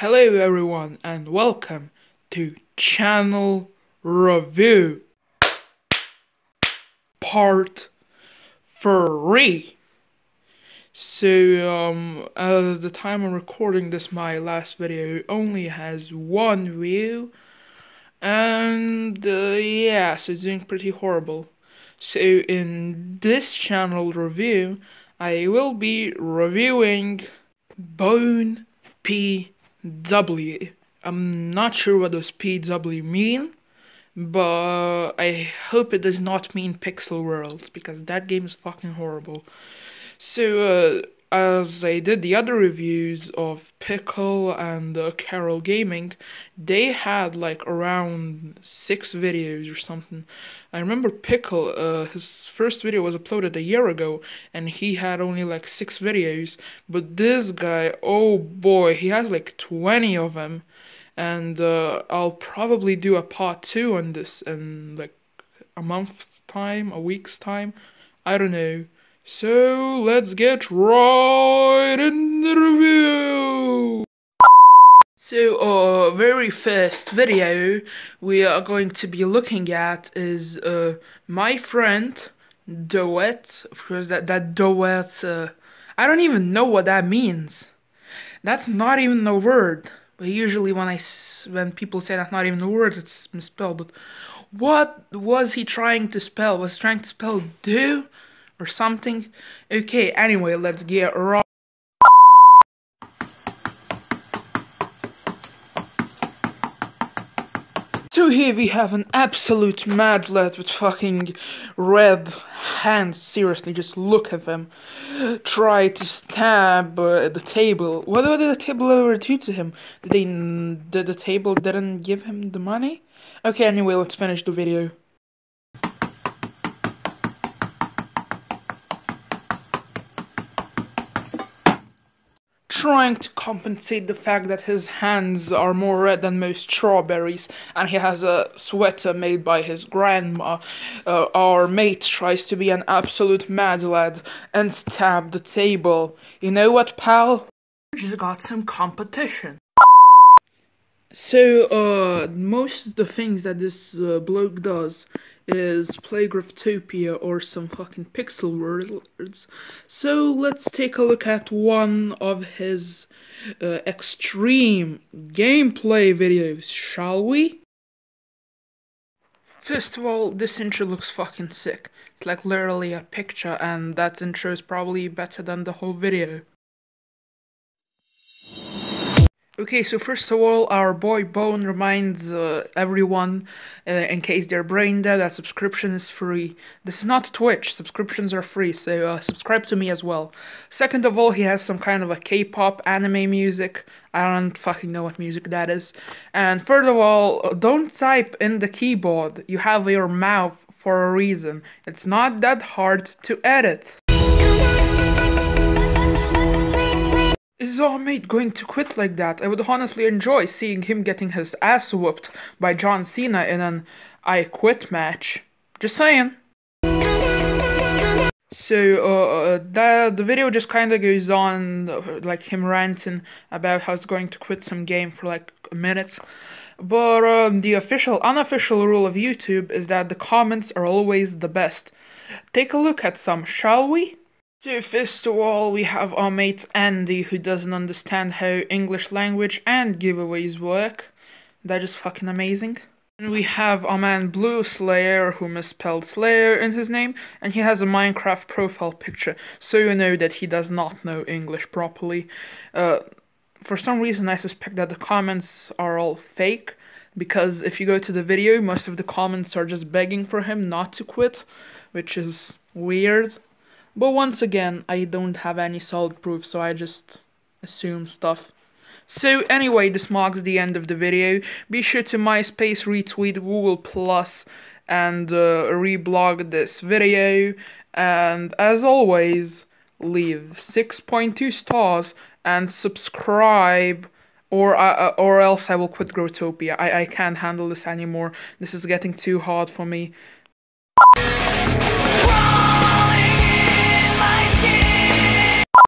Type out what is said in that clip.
Hello everyone and welcome to Channel Review Part 3. So, um, at the time I'm recording this, my last video only has one view. And, uh, yeah, so it's doing pretty horrible. So, in this channel review, I will be reviewing Bone PW. I'm not sure what does PW mean, but I hope it does not mean Pixel World because that game is fucking horrible. So, uh, as I did the other reviews of Pickle and uh, Carol Gaming, they had like around six videos or something. I remember Pickle, uh, his first video was uploaded a year ago, and he had only like six videos. But this guy, oh boy, he has like 20 of them. And uh, I'll probably do a part two on this in like a month's time, a week's time. I don't know. So let's get right in the review. So, our very first video we are going to be looking at is uh, my friend Duet. Of course, that that Duet. Uh, I don't even know what that means. That's not even a word. But usually when I when people say that's not even a word, it's misspelled. But what was he trying to spell? Was trying to spell do? Or something. Okay, anyway, let's get right. So here we have an absolute mad lad with fucking red hands. Seriously, just look at them. Try to stab uh, the table. What did the table ever do to him? Did they? Did the table didn't give him the money? Okay, anyway, let's finish the video. Trying to compensate the fact that his hands are more red than most strawberries and he has a sweater made by his grandma. Uh, our mate tries to be an absolute mad lad and stab the table. You know what, pal? Just got some competition. So, uh, most of the things that this uh, bloke does is play Growtopia or some fucking pixel worlds. So let's take a look at one of his uh, extreme gameplay videos, shall we? First of all, this intro looks fucking sick. It's like literally a picture and that intro is probably better than the whole video. Okay, so first of all, our boy Bone reminds uh, everyone, uh, in case they're brain dead, that subscription is free. This is not Twitch, subscriptions are free, so uh, subscribe to me as well. Second of all, he has some kind of a K-pop anime music. I don't fucking know what music that is. And third of all, don't type in the keyboard. You have your mouth for a reason. It's not that hard to edit. Is our mate going to quit like that? I would honestly enjoy seeing him getting his ass whooped by John Cena in an I Quit match. Just saying. So, uh, the, the video just kind of goes on, like him ranting about how he's going to quit some game for like a minute. But um, the official, unofficial rule of YouTube is that the comments are always the best. Take a look at some, shall we? So first of all, we have our mate Andy who doesn't understand how English language and giveaways work. That is fucking amazing. And we have our man Blue Slayer who misspelled Slayer in his name, and he has a Minecraft profile picture, so you know that he does not know English properly. Uh, for some reason, I suspect that the comments are all fake, because if you go to the video, most of the comments are just begging for him not to quit, which is weird. But once again, I don't have any solid proof, so I just assume stuff. So anyway, this marks the end of the video. Be sure to MySpace, retweet, Google Plus, and uh, reblog this video. And as always, leave 6.2 stars and subscribe or uh, or else I will quit Growtopia. I, I can't handle this anymore. This is getting too hard for me.